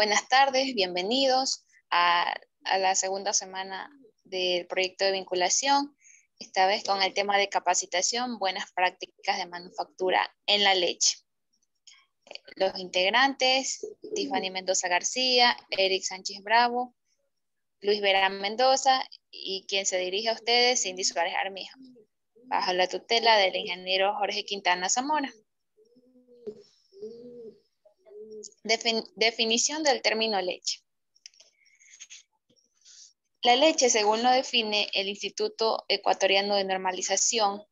Buenas tardes, bienvenidos a, la segunda semana del proyecto de vinculación, esta vez con el tema de capacitación, buenas prácticas de manufactura en la leche. Los integrantes, Tiffany Mendoza García, Eric Sánchez Bravo, Luis Verán Mendoza y quien se dirige a ustedes, Cindy Suárez Armijo, bajo la tutela del ingeniero Jorge Quintana Zamora definición del término leche. La leche, según lo define el Instituto Ecuatoriano de Normalización,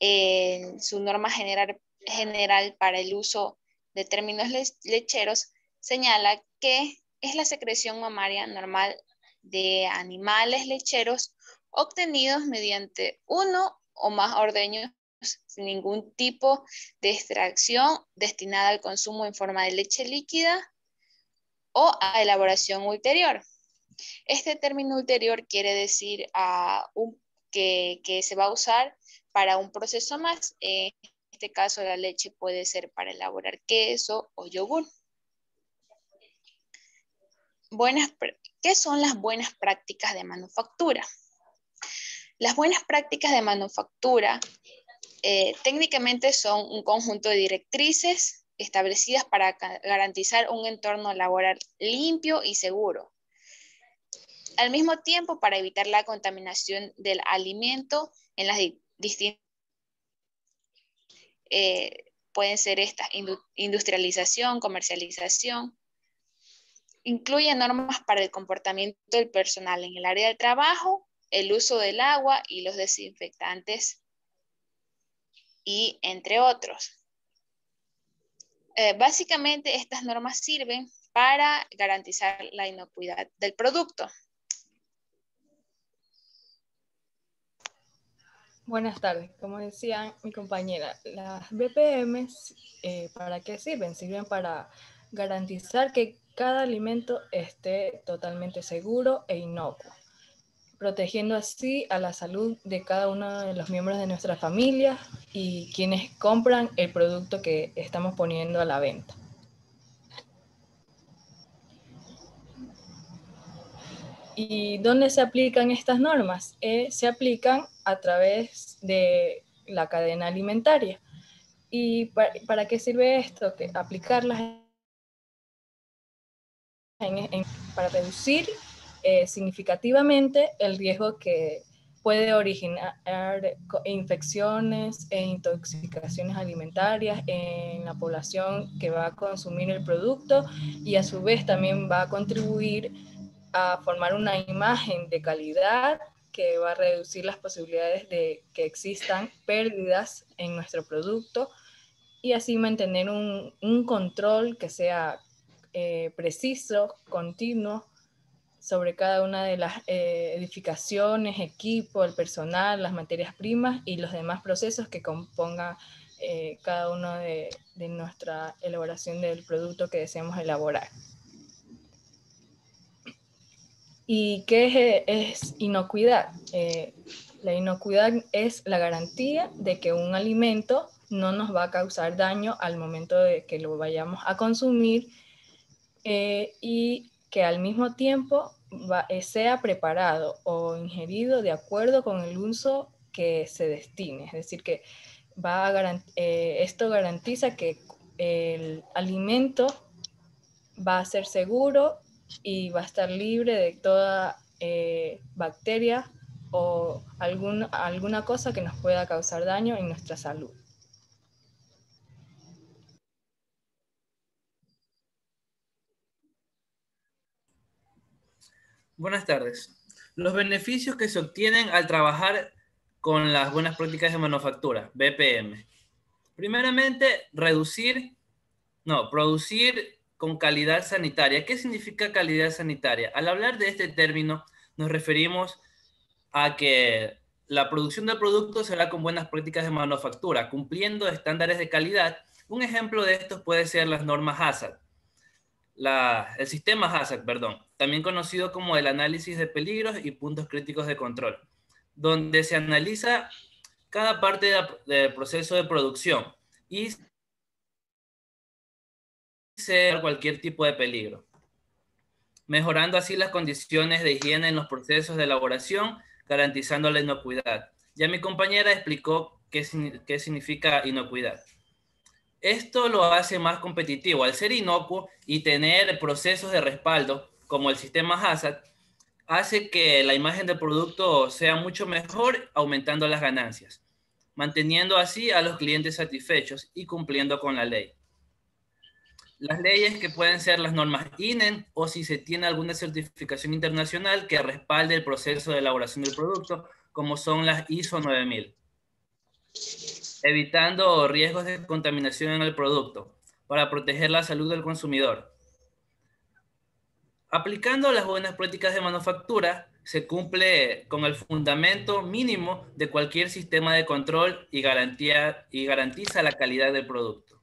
en su norma general, para el uso de términos lecheros, señala que es la secreción mamaria normal de animales lecheros obtenidos mediante uno o más ordeños sin ningún tipo de extracción destinada al consumo en forma de leche líquida o a elaboración ulterior. Este término ulterior quiere decir que, que, se va a usar para un proceso más. En este caso, la leche puede ser para elaborar queso o yogur. ¿Qué son las buenas prácticas de manufactura? Las buenas prácticas de manufactura eh, técnicamente son un conjunto de directrices establecidas para garantizar un entorno laboral limpio y seguro. Al mismo tiempo, para evitar la contaminación del alimento en las distintas... Eh, pueden ser estas industrialización, comercialización. Incluye normas para el comportamiento del personal en el área del trabajo, el uso del agua y los desinfectantes y entre otros. Eh, básicamente estas normas sirven para garantizar la inocuidad del producto. Buenas tardes. Como decía mi compañera, las BPM, eh, ¿para qué sirven? Sirven para garantizar que cada alimento esté totalmente seguro e inocuo protegiendo así a la salud de cada uno de los miembros de nuestra familia y quienes compran el producto que estamos poniendo a la venta. ¿Y dónde se aplican estas normas? Eh, se aplican a través de la cadena alimentaria. ¿Y para, qué sirve esto? Que aplicarlas para reducir eh, significativamente el riesgo que puede originar infecciones e intoxicaciones alimentarias en la población que va a consumir el producto y a su vez también va a contribuir a formar una imagen de calidad que va a reducir las posibilidades de que existan pérdidas en nuestro producto y así mantener un, control que sea eh, preciso, continuo sobre cada una de las eh, edificaciones, equipo, el personal, las materias primas y los demás procesos que compongan eh, cada uno de, nuestra elaboración del producto que deseamos elaborar. ¿Y qué es, inocuidad? Eh, la inocuidad es la garantía de que un alimento no nos va a causar daño al momento de que lo vayamos a consumir y que al mismo tiempo eh, sea preparado o ingerido de acuerdo con el uso que se destine. Es decir, que va a eh, esto garantiza que el alimento va a ser seguro y va a estar libre de toda eh, bacteria o alguna cosa que nos pueda causar daño en nuestra salud. Buenas tardes. Los beneficios que se obtienen al trabajar con las buenas prácticas de manufactura, BPM. Primeramente, reducir, no, producir con calidad sanitaria. ¿Qué significa calidad sanitaria? Al hablar de este término, nos referimos a que la producción de productos será con buenas prácticas de manufactura, cumpliendo estándares de calidad. Un ejemplo de esto puede ser las normas HACCP el sistema HACCP, perdón, también conocido como el análisis de peligros y puntos críticos de control, donde se analiza cada parte del proceso de producción y se cualquier tipo de peligro. mejorando así las condiciones de higiene en los procesos de elaboración, garantizando la inocuidad. Ya mi compañera explicó qué, qué significa inocuidad. Esto lo hace más competitivo. Al ser inocuo y tener procesos de respaldo, como el sistema Hazard, hace que la imagen del producto sea mucho mejor, aumentando las ganancias, manteniendo así a los clientes satisfechos y cumpliendo con la ley. Las leyes que pueden ser las normas INEN o si se tiene alguna certificación internacional que respalde el proceso de elaboración del producto, como son las ISO 9000. Evitando riesgos de contaminación en el producto para proteger la salud del consumidor Aplicando las buenas prácticas de manufactura, se cumple con el fundamento mínimo de cualquier sistema de control y, garantía, y garantiza la calidad del producto.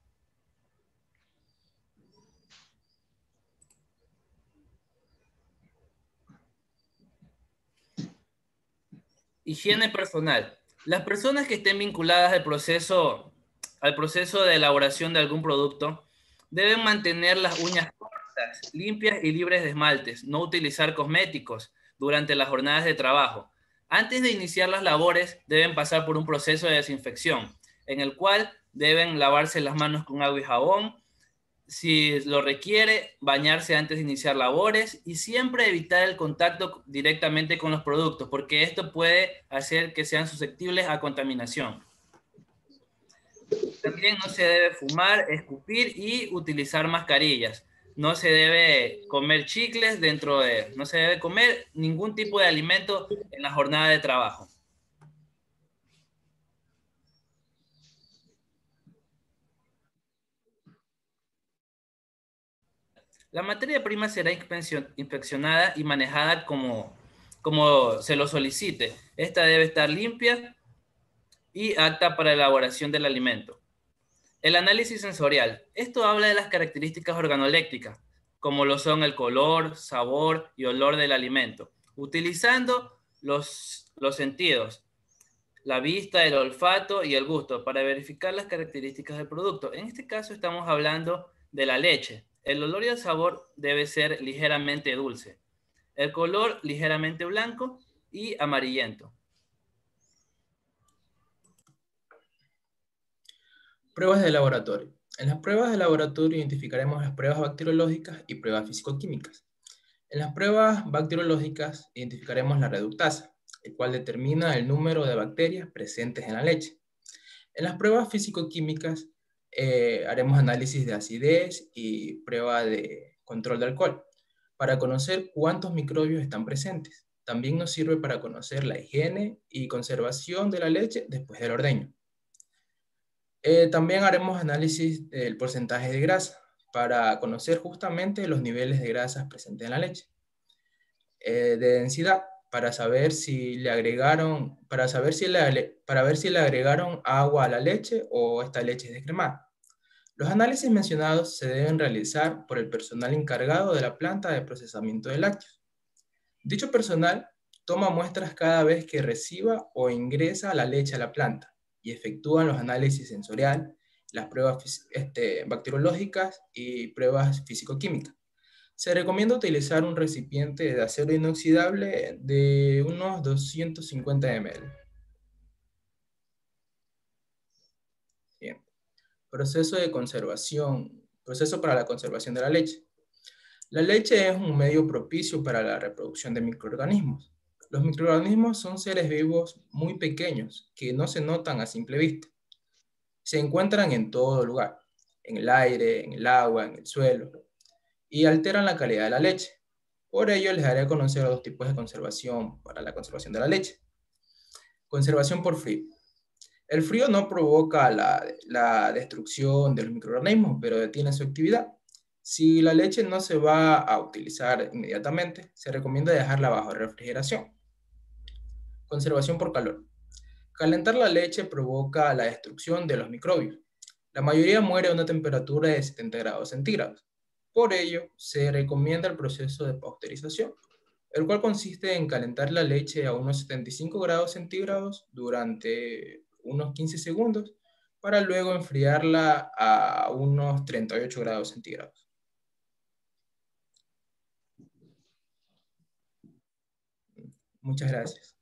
Higiene personal. Las personas que estén vinculadas al proceso, al proceso de elaboración de algún producto deben mantener las uñas limpias y libres de esmaltes, no utilizar cosméticos durante las jornadas de trabajo. Antes de iniciar las labores deben pasar por un proceso de desinfección, en el cual deben lavarse las manos con agua y jabón, si lo requiere, bañarse antes de iniciar labores y siempre evitar el contacto directamente con los productos, porque esto puede hacer que sean susceptibles a contaminación. También no se debe fumar, escupir y utilizar mascarillas no se debe comer chicles dentro de, no se debe comer ningún tipo de alimento en la jornada de trabajo. La materia prima será inspeccionada y manejada como, como se lo solicite. Esta debe estar limpia y apta para elaboración del alimento. El análisis sensorial. Esto habla de las características organoléctricas, como lo son el color, sabor y olor del alimento, utilizando los, los sentidos, la vista, el olfato y el gusto para verificar las características del producto. En este caso estamos hablando de la leche. El olor y el sabor debe ser ligeramente dulce. El color ligeramente blanco y amarillento. Pruebas de laboratorio. En las pruebas de laboratorio identificaremos las pruebas bacteriológicas y pruebas físico-químicas. En las pruebas bacteriológicas identificaremos la reductasa, el cual determina el número de bacterias presentes en la leche. En las pruebas físico-químicas eh, haremos análisis de acidez y prueba de control de alcohol para conocer cuántos microbios están presentes. También nos sirve para conocer la higiene y conservación de la leche después del ordeño. Eh, también haremos análisis del porcentaje de grasa para conocer justamente los niveles de grasas presentes en la leche. Eh, de densidad para saber si le agregaron, para saber si le, para ver si le agregaron agua a la leche o esta leche es descremada. Los análisis mencionados se deben realizar por el personal encargado de la planta de procesamiento de lácteos. Dicho personal toma muestras cada vez que reciba o ingresa la leche a la planta y efectúan los análisis sensorial, las pruebas este, bacteriológicas y pruebas físico-químicas. Se recomienda utilizar un recipiente de acero inoxidable de unos 250 ml. Bien. Proceso de conservación. Proceso para la conservación de la leche. La leche es un medio propicio para la reproducción de microorganismos. Los microorganismos son seres vivos muy pequeños que no se notan a simple vista. Se encuentran en todo lugar, en el aire, en el agua, en el suelo, y alteran la calidad de la leche. Por ello, les daré a conocer dos tipos de conservación para la conservación de la leche. Conservación por frío. El frío no provoca la, destrucción de los microorganismos, pero detiene su actividad. Si la leche no se va a utilizar inmediatamente, se recomienda dejarla bajo refrigeración. Conservación por calor. Calentar la leche provoca la destrucción de los microbios. La mayoría muere a una temperatura de 70 grados centígrados. Por ello, se recomienda el proceso de pasteurización, el cual consiste en calentar la leche a unos 75 grados centígrados durante unos 15 segundos para luego enfriarla a unos 38 grados centígrados. Muchas gracias.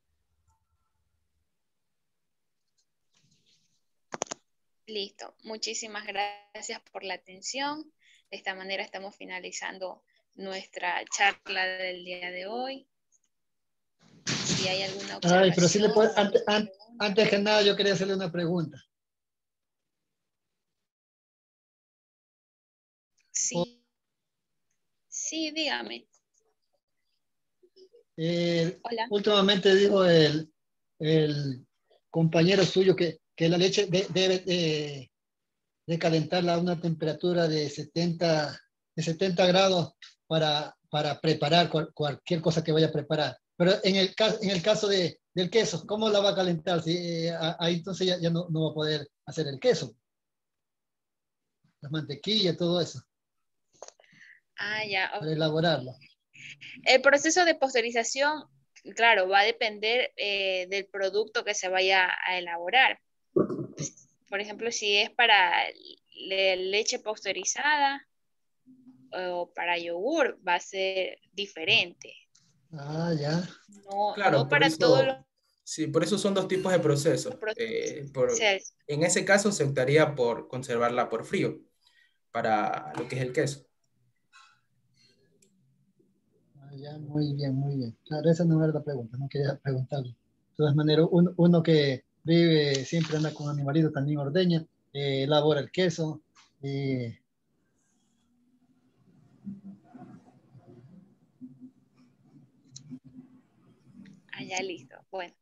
Listo. Muchísimas gracias por la atención. De esta manera estamos finalizando nuestra charla del día de hoy. Si hay alguna Ay, pero sí le puedo, antes, antes que nada yo quería hacerle una pregunta. Sí. Sí, dígame. Eh, últimamente dijo el, compañero suyo que, la leche debe de, calentarla a una temperatura de 70, de 70 grados para, para preparar cualquier cosa que vaya a preparar. Pero en el, en el caso de, del queso, ¿cómo la va a calentar? Si, eh, ahí entonces ya, no, no, va a poder hacer el queso. La mantequilla, todo eso. Ah, ya. Para elaborarlo. El proceso de posterización, claro, va a depender eh, del producto que se vaya a elaborar. Por ejemplo, si es para leche posterizada o para yogur, va a ser diferente. Ah, ya. No, claro, para todo lo... Sí, por eso son dos tipos de procesos. Eh, en ese caso se optaría por conservarla por frío, para lo que es el queso. ya, muy bien, muy bien. Claro, esa no era la pregunta, no quería preguntarle. De todas maneras, uno, que vive, siempre anda con animalitos, también ordeña, eh, elabora el queso. Eh. Ya listo. Bueno.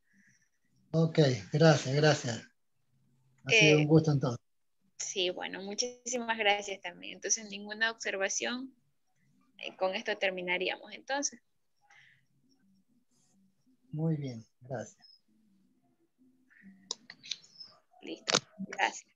Ok, gracias, gracias. Ha sido un eh, gusto entonces. Sí, bueno, muchísimas gracias también. Entonces, ninguna observación con esto terminaríamos entonces. Muy bien, gracias. Listo, gracias.